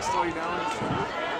Slowly down.